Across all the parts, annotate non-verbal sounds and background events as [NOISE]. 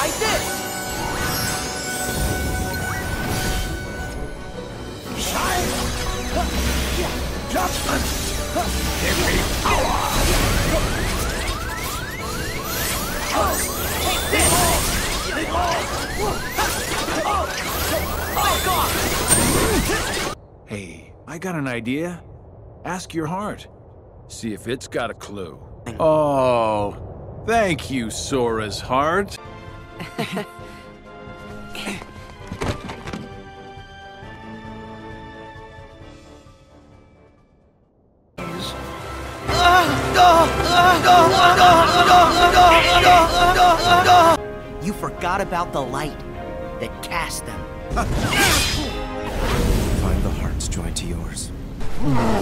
Try this! Shine! Judgment! Give me power! Take this! Back off! Hey, I got an idea. Ask your heart. See if it's got a clue. Oh, thank you, Sora's heart. [LAUGHS] You forgot about the light that cast them. [LAUGHS] Find the heart's joined to yours. Rise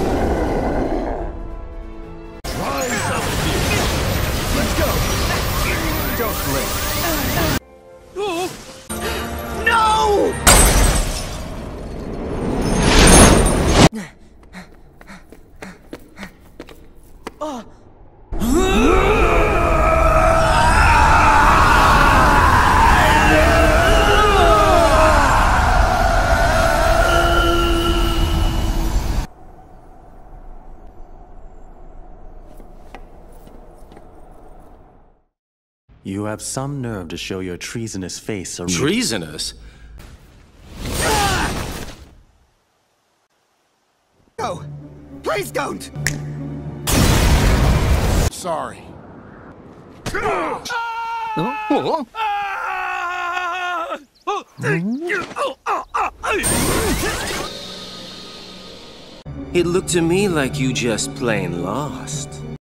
up! Let's go! Don't blink. You have some nerve to show your treasonous face around. Treasonous? No! Please don't! Sorry. It looked to me like you just plain lost.